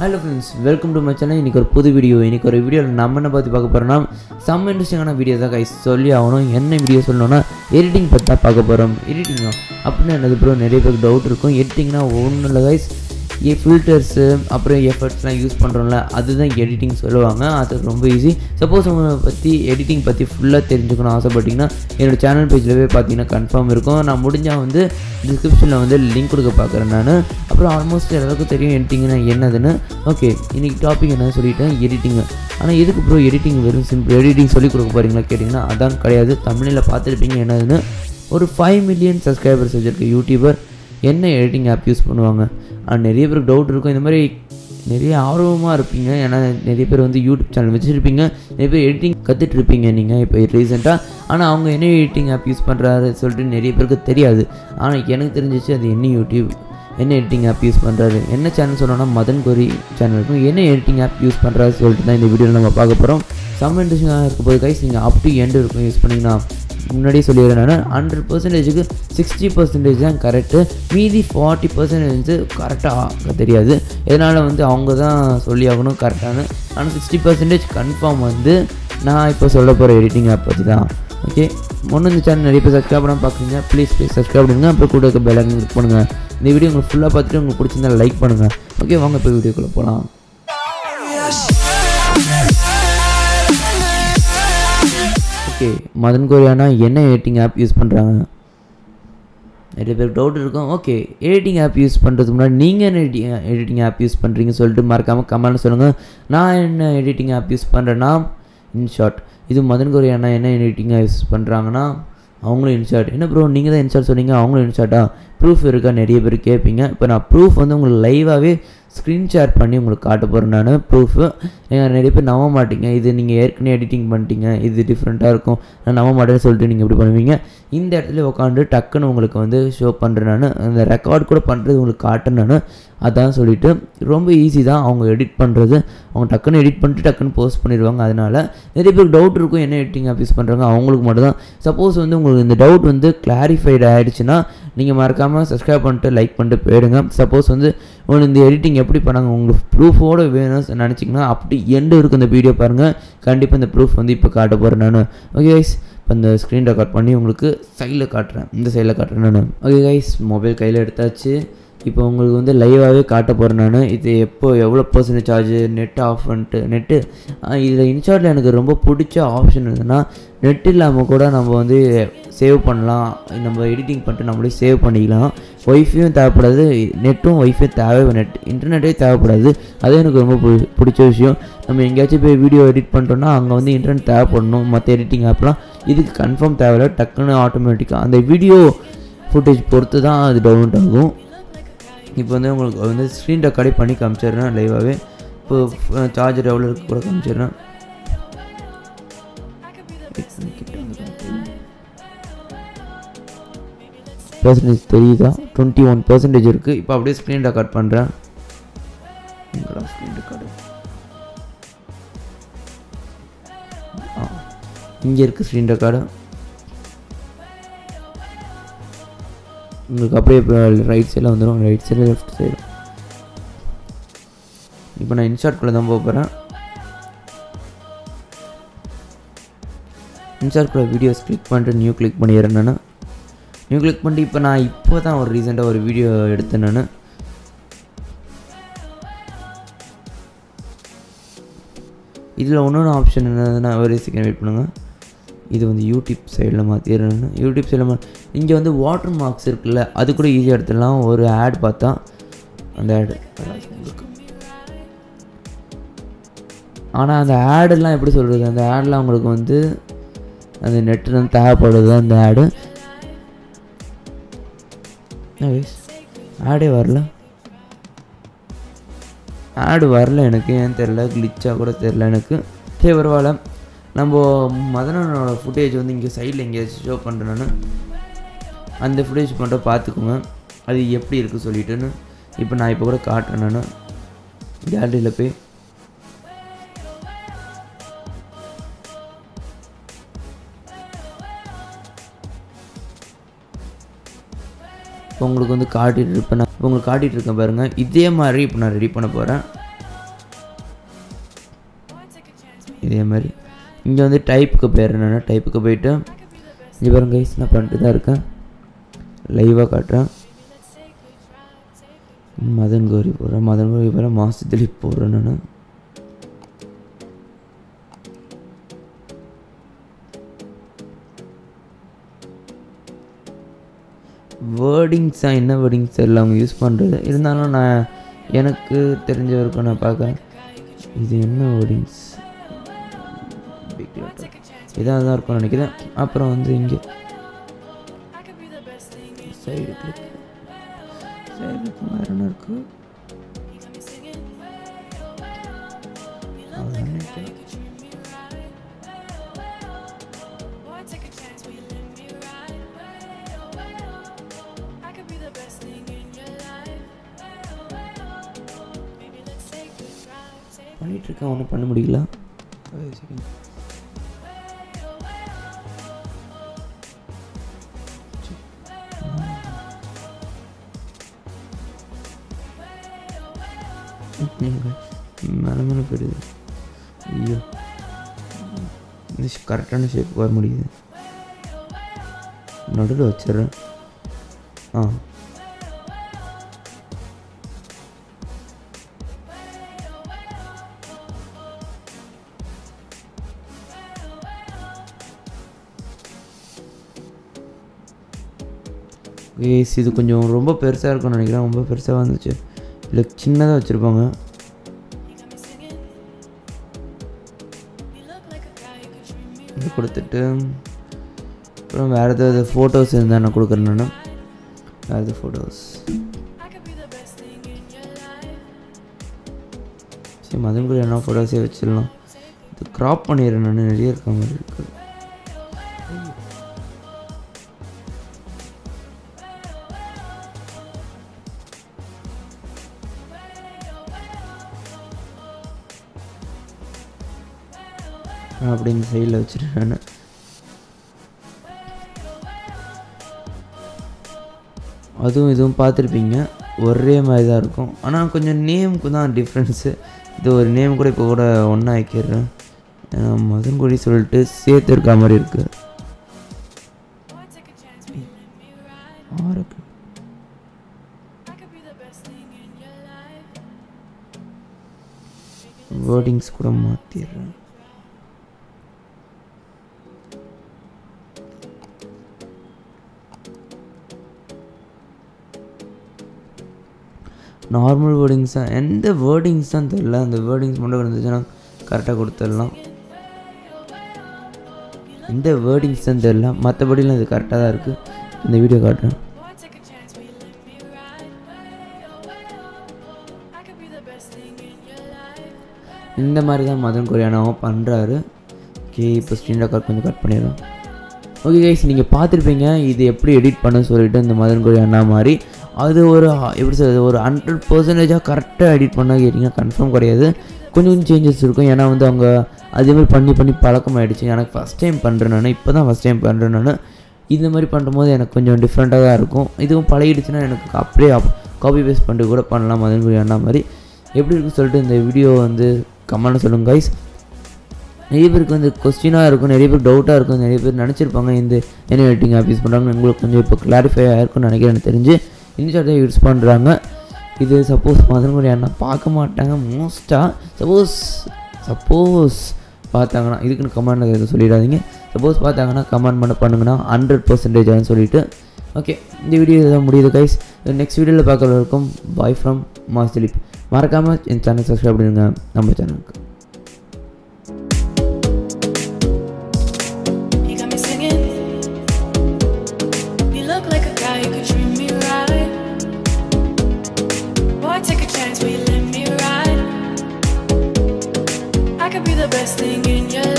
Hello friends welcome to my channel இன்றைக்கி ஒரு புது வீடியோ இன்றைக்கி ஒரு வீடியோவில் நம்ம என்ன பற்றி பார்க்க போகிறோம்னா செம்ம இன்ட்ரெஸ்டிங்கான வீடியோ தான் கைஸ் சொல்லி ஆகணும். என்ன வீடியோ சொல்லணும்னா எடிட்டிங் பற்றி தான் பார்க்க போகிறோம் எடிட்டிங்கா அப்படின்னு என்னது ப்ரோ நிறைய பேருக்கு டவுட் இருக்கும். எடிட்டிங்னா ஒன்றும் இல்லை கைஸ் ஃபில்டர்ஸு அப்புறம் எஃபர்ட்ஸ்லாம் யூஸ் பண்ணுறோம்ல அதுதான் எடிட்டிங் சொல்லுவாங்க. அது ரொம்ப ஈஸி சப்போஸ் உங்களை பற்றி எடிட்டிங் பற்றி ஃபுல்லாக தெரிஞ்சுக்கணும் ஆசைப்பட்டிங்கன்னா என்னோடய சேனல் பேஜில் போய் பார்த்தீங்கன்னா கன்ஃபார்ம் இருக்கும். நான் முடிஞ்சால் வந்து டிஸ்கிரிப்ஷனில் வந்து லிங்க் கொடுக்க பார்க்குறேன் நான். அப்புறம் ஆல்மோஸ்ட் எல்லாருக்கும் தெரியும் எடிட்டிங்னா என்னதுன்னு. ஓகே இன்றைக்கி டாபிக் என்ன சொல்லிட்டேன் எடிட்டிங்கு ஆனால் எதுக்கு ப்ரோ எடிட்டிங் வெறும் சிம்பிள் எடிட்டிங் சொல்லி கொடுக்க போகிறீங்களா கேட்டிங்கன்னா அதான் கிடையாது. தமிழில் பார்த்துருப்பீங்க என்னதுன்னு. ஒரு ஃபைவ் மில்லியன் சப்ஸ்கிரைபர்ஸ் வச்சுருக்கு யூடியூபர் என்ன எடிட்டிங் ஆப் யூஸ் பண்ணுவாங்க? ஆனால் நிறைய பேருக்கு டவுட் இருக்கும். இந்த மாதிரி நிறைய ஆர்வமாக இருப்பீங்க. ஏன்னா நிறைய பேர் வந்து யூடியூப் சேனல் வச்சுருப்பீங்க. நிறைய பேர் எடிட்டிங் கற்றுட்டு இருப்பீங்க நீங்கள் இப்போ ரீசெண்டாக ஆனால் அவங்க என்ன எடிட்டிங் ஆப் யூஸ் பண்ணுறாரு சொல்லிட்டு நிறைய பேருக்கு தெரியாது. ஆனால் எனக்கு தெரிஞ்சிச்சு அது என்ன யூடியூப் என்ன எடிட்டிங் ஆப் யூஸ் பண்ணுறாரு என்ன சேனல் சொல்லணும்னா மதன் கோரி சேனல் இருக்கும். என்ன எடிட்டிங் ஆப் யூஸ் பண்ணுறாரு சொல்லிட்டு தான் இந்த வீடியோவில் நம்ம பார்க்க போகிறோம் சம்ம இன்ட்ரெஸ்டிங்காக இருக்க போது கைஸ் நீங்கள் அப் டு எண்டு இருக்கும் யூஸ் பண்ணிங்கன்னா முன்னாடியே சொல்லிடுறேன் நான். ஹண்ட்ரட் பர்சன்டேஜுக்கு சிக்ஸ்டி பர்சன்டேஜ் தான் கரெக்டு மீதி ஃபார்ட்டி பர்சன்டேஜ் வந்து கரெக்டாக தெரியாது. இதனால் வந்து அவங்க தான் சொல்லி ஆகணும் கரெக்டானு ஆனால் சிக்ஸ்டி பர்சன்டேஜ் கன்ஃபார்ம் வந்து நான் இப்போ சொல்ல போகிற எடிட்டிங் ஆப் பற்றி தான். ஓகே ஒன்று இந்த சேனல் நிறைய பேர் சப்ஸ்கிரைப் பண்ணாமல் பார்க்குறீங்க ப்ளீஸ் ப்ளீஸ் சப்ஸ்கிரைப் பண்ணுங்கள் அப்புறம் கூட இருக்க பெல் கிளிக் பண்ணுங்கள் இந்த வீடியோ உங்களுக்கு ஃபுல்லாக பார்த்துட்டு உங்களுக்கு பிடிச்சிருந்தா லைக் பண்ணுங்கள் ஓகே வாங்க இப்போ வீடியோக்குள்ளே போகலாம் ஓகே. மதன் கோரியானா என்ன எடிட்டிங் ஆப் யூஸ் பண்ணுறாங்க நிறைய பேர் டவுட் இருக்கும். ஓகே. எடிட்டிங் ஆப் யூஸ் பண்ணுறதுக்கு முன்னாடி நீங்கள் என்ன எடிட்டிங் எடிட்டிங் ஆப் யூஸ் பண்ணுறீங்கன்னு சொல்லிட்டு மறக்காமல் கமெண்ட் சொல்லுங்கள் நான் என்ன எடிட்டிங் ஆப் யூஸ் பண்ணுறேன்னா இன்ஷார்ட் இது மதன் கோரியானா என்ன எடிட்டிங் யூஸ் பண்ணுறாங்கன்னா அவங்களும் இன்ஷார்ட் என்ன ப்ரோ நீங்கள் தான் இன்ஷார்ட் சொன்னீங்க அவங்களும் இன்ஷார்ட்டா ப்ரூஃப் இருக்கா? நிறைய பேர் கேட்பீங்க இப்போ நான் ப்ரூஃப் வந்து உங்களுக்கு லைவாகவே ஸ்க்ரீன் ஷேர் பண்ணி உங்களுக்கு காட்ட போகிறேன் நான். ப்ரூஃபு நிறைய பேர் நம்ப மாட்டீங்க. இது நீங்கள் ஏற்கனவே எடிட்டிங் பண்ணிட்டீங்க. இது டிஃப்ரெண்ட்டாக இருக்கும். நான் நம்ப மாட்டேன்னு சொல்லிட்டு நீங்கள் இப்படி பண்ணுவீங்க. இந்த இடத்துல உட்காந்து டக்குன்னு உங்களுக்கு வந்து ஷோ பண்ணுறேன் நான். அந்த ரெக்கார்ட் கூட பண்ணுறது உங்களுக்கு காட்டுறேன் நான். அதான் சொல்லிவிட்டு ரொம்ப ஈஸி தான். அவங்க எடிட் பண்ணுறது அவங்க டக்குன்னு எடிட் பண்ணிட்டு டக்குன்னு போஸ்ட் பண்ணிடுவாங்க. அதனால் நிறைய பேருக்கு டவுட் இருக்கும். என்ன எடிட்டிங் ஆஃபீஸ் பண்ணுறாங்க அவங்களுக்கு மட்டும் தான் சப்போஸ் வந்து உங்களுக்கு இந்த டவுட் வந்து கிளாரிஃபைடு ஆகிடுச்சுன்னா நீங்கள் மறக்காமல் சப்ஸ்கிரைப் பண்ணிட்டு லைக் பண்ணிட்டு போயிடுங்க. சப்போஸ் வந்து ஒன்று இந்த எடிட்டிங் எப்படி பண்ணாங்க உங்களுக்கு ப்ரூஃபோடு வேணும்னு நினச்சிங்கன்னா அப்படி எண்டு இருக்கும் இந்த வீடியோ பாருங்கள் கண்டிப்பாக இந்த ப்ரூஃப் வந்து இப்போ காட்ட போகிறேன் நான். ஓகே கைஸ் இப்போ இந்த ஸ்க்ரீன் ரெக்கார்ட் பண்ணி உங்களுக்கு சைடில் காட்டுறேன். இந்த சைடில் காட்டுறேன் நான். ஓகே கைஸ் மொபைல் கையில் எடுத்தாச்சு. இப்போ உங்களுக்கு வந்து லைவாகவே காட்ட போகிறேன் நான். இது எப்போ எவ்வளோ பர்சன்டேஜ் சார்ஜ் நெட் ஆஃப் பண்ணிட்டு நெட்டு இதில் இன்ஷார்ட்டில் எனக்கு ரொம்ப பிடிச்ச ஆப்ஷன் என்னன்னா நெட் இல்லாமல் கூட நம்ம வந்து சேவ் பண்ணலாம். நம்ம எடிட்டிங் பண்ணிட்டு நம்மளே சேவ் பண்ணிக்கலாம். ஒய்ஃபையும் தேவைப்படாது. நெட்டும் ஒய்ஃபையும் தேவை. நெட் இன்டர்நெட்டே தேவைப்படாது. அது எனக்கு ரொம்ப பிடிச்ச விஷயம். நம்ம எங்கேயாச்சும் போய் வீடியோ எடிட் பண்ணுறோன்னா அங்கே வந்து இன்டர்நெட் தேவைப்படணும். மற்ற எடிட்டிங் ஆப்லாம் இதுக்கு கன்ஃபார்ம் தேவையில்ல. டக்குன்னு ஆட்டோமேட்டிக்காக அந்த வீடியோ ஃபுட்டேஜ் பொறுத்து தான் அது டவுன்லோட் ஆகும். இப்போ வந்து உங்களுக்கு வந்து ஸ்க்ரீன் ரெக்கார்டே பண்ணி காமிச்சிடுறேன் லைவாகவே இப்போ சார்ஜர் எவ்வளோ இருக்கு கூட காமிச்சிடுறேன். பர்சன்டேஜ் தெரியுதா? டுவெண்ட்டி ஒன் பர்சன்டேஜ் இருக்குது இப்போ அப்படியே ஸ்க்ரீன் ரெக்கார்ட் பண்ணுறேன் ஸ்க்ரீன் ரெக்கார்டு இங்கே இருக்குது ஸ்க்ரீன் ரெக்கார்டு உங்களுக்கு அப்படியே இப்போ ரைட் சைடில் வந்துடும் ரைட் சைடில் லெஃப்ட் சைடு இப்போ நான் இன்ஷார்ட்குள்ளே தான் போக போகிறேன் இன்ஷார்ட்குள்ளே வீடியோஸ் கிளிக் பண்ணிட்டு நியூ கிளிக் பண்ணிடுறேன் நான். நியூ கிளிக் பண்ணிட்டு இப்போ நான் இப்போ தான் ஒரு ரீசெண்டாக ஒரு வீடியோ எடுத்தேன் நான். இதில் ஒன்று ஆப்ஷன் என்னதுன்னா ஒரு செகண்ட் வெயிட் பண்ணுங்கள் இது வந்து யூடியூப் சைடில் மாற்றிடுறேன் யூடியூப் சைடில் மா இங்கே வந்து வாட்டர் மார்க்ஸ் இருக்குல்ல அது கூட ஈஸியாக எடுத்துடலாம். ஒரு ஆட் பார்த்தா அந்த ஆடு ஆனால் அந்த ஆடெல்லாம் எப்படி சொல்கிறது அந்த ஆடெலாம் உங்களுக்கு வந்து அந்த நெட்டுலாம் தேவைப்படுது அந்த ஆடு ஆடே வரல? ஆடு வரல எனக்கு ஏன் தெரில கிளிச்சாக கூட தெரில எனக்கு. சரி பரவாயில்ல. நம்ம மதனனோட ஃபுட்டேஜ் வந்து இங்கே சைடில் எங்கேயாச்சும் ஷோ பண்ணுறேன்னு அந்த ஃபுட்டேஜ் மட்டும் பார்த்துக்கோங்க. அது எப்படி இருக்குது சொல்லிட்டுன்னு இப்போ நான் இப்போ கூட காட்டுறேன் நான். கேலரியில் போய். இப்போ உங்களுக்கு வந்து காட்டிட்டு இருப்பேன் நான். இப்போ உங்களுக்கு காட்டிகிட்டு இருக்கேன் பாருங்கள் இதே மாதிரி இப்போ நான் ரெடி பண்ண போகிறேன் இதே மாதிரி. இங்கே வந்து டைப்புக்கு போயிடுறேன் நான் டைப்புக்கு போயிட்டு இங்கே பாருங்க கைஸ் நான் பண்ணிட்டு தான் இருக்கேன். லைவாக காட்டுறேன். மதன் கோரி போடுறேன் மதன் கோரி போகிறேன் மாஸ்டர் திலீப் போடுறேன் நான். வேர்டிங்ஸாக என்ன வேர்டிங்ஸ் இல்லை அவங்க யூஸ் பண்ணுறது இருந்தாலும் நான் எனக்கு தெரிஞ்ச வரைக்கும் நான் பார்க்குறேன். இது என்ன வேர்டிங்ஸ் இதாக தான் இருக்கும்னு நினைக்கிறேன். அப்புறம் வந்து இங்கே சைடு கிளிக் சைடு வேறு என்ன இருக்குது இருக்கேன். ஒன்றும் பண்ண முடியல. ஒரு second. மேலே மேலே போயிடுது ஐயோ இந்த கரெக்டான ஷேப் வர முடியுது நடுவில் வச்சிடுறேன் ஆ ஏஸ் இது கொஞ்சம் ரொம்ப பெருசாக இருக்கும்னு நினைக்கிறேன் ரொம்ப பெருசாக வந்துச்சு இல்லை சின்னதாக வச்சுருப்பாங்க கொடுத்துட்டு அப்புறம் வேறு ஏதாவது ஃபோட்டோஸ் இருந்தால் நான் கொடுக்குறேன் நான். வேறு எதாவது ஃபோட்டோஸ் சரி மதன் கூட என்ன ஃபோட்டோஸே வச்சிடலாம். இது க்ராப் பண்ணிடுறேன் நான். நிறைய இருக்க மாதிரி இருக்குது அப்படி இந்த சைடில் வச்சுருக்கேன் நான். அதுவும் இதுவும் பார்த்துருப்பீங்க. ஒரே மாதிரி தான் இருக்கும். ஆனால் கொஞ்சம் நேமுக்கு தான் டிஃப்ரென்ஸு இது ஒரு நேம் கூட இப்போ கூட ஒன்றா ஆக்கிடுறேன் ஏன்னா மதன்குடி சொல்லிட்டு சேர்த்துருக்க மாதிரி இருக்குது ஆறுக்கு வேர்டிங்ஸ் கூட மாற்றிடுறேன் நார்மல் வேர்டிங்ஸ் தான். எந்த வேர்டிங்ஸ் தான் தெரில அந்த வேர்டிங்ஸ் மட்டும் இருந்துச்சுன்னா கரெக்டாக கொடுத்துடலாம். எந்த வேர்டிங்ஸ் தான் தெரில மற்றபடிலாம் இது கரெக்டாக தான் இருக்குது இந்த வீடியோ காட்டுறேன். இந்த மாதிரி தான் மதன் கொரியானாவும் பண்ணுறாரு ஓகே இப்போ ஸ்க்ரீன் ரெக்கார்ட் கொஞ்சம் கட் பண்ணிடுறோம். ஓகே கைஸ் நீங்கள் பார்த்துருப்பீங்க. இது எப்படி எடிட் பண்ண சொல்லிட்டு இந்த மதன் கொரியானா மாதிரி அது ஒரு எப்படி சொல்கிறது ஒரு ஹண்ட்ரட் பர்சன்டேஜாக கரெக்டாக எடிட் பண்ண கேட்டிங்கன்னா கன்ஃபார்ம் கிடையாது. கொஞ்சம் கொஞ்சம் சேஞ்சஸ் இருக்கும். ஏன்னா வந்து அவங்க அதேமாதிரி பண்ணி பண்ணி பழக்கமாயிடுச்சு. எனக்கு ஃபஸ்ட் டைம் பண்ணுறேன் நான் இப்போ தான் ஃபஸ்ட் டைம் பண்ணுறேன் நான். இந்த மாதிரி பண்ணும்போது எனக்கு கொஞ்சம் டிஃப்ரெண்ட்டாக தான் இருக்கும். இதுவும் பழகிடுச்சுன்னா எனக்கு அப்படியே காப்பி பேஸ்ட் பண்ணிட்டு கூட பண்ணலாம். அதுன்னு என்ன மாதிரி. எப்படி இருக்குன்னு சொல்லிட்டு இந்த வீடியோ வந்து கமெண்ட் சொல்லுங்கள் கைஸ் நிறைய பேருக்கு வந்து கொஸ்டினாக இருக்கும். நிறைய பேர் டவுட்டாக இருக்கும். நிறைய பேர் நினச்சிருப்பாங்க இந்த என்ன எடிட்டிங் ஆஃபீஸ் பண்ணுறாங்க உங்களுக்கு கொஞ்சம் இப்போ கிளாரிஃபை ஆகிருக்கும்னு நினைக்கிறேன் எனக்கு தெரிஞ்சு இன்ஷாட்டை யூஸ் பண்ணுறாங்க இது சப்போஸ் மதன்குடி அண்ணா பார்க்க மாட்டாங்க. மோஸ்ட்டாக சப்போஸ் சப்போஸ் பார்த்தாங்கன்னா இதுக்குன்னு கமெண்ட் எதுவும் சொல்லிடாதீங்க. சப்போஸ் பார்த்தாங்கன்னா கமெண்ட் பண்ண பண்ணுங்கன்னா ஹண்ட்ரட் பர்சன்டேஜ் ஆகும் சொல்லிவிட்டு ஓகே இந்த வீடியோ இதான் முடியுது கைஸ் நெக்ஸ்ட் வீடியோவில் பார்க்க இருக்கும் பாய் ஃப்ரம் மாஸ்திலிப் மறக்காமல் என் சேனல் சப்ஸ்கிரைப் பண்ணுங்கள் நம்ம சேனலுக்கு you could best thing in your life.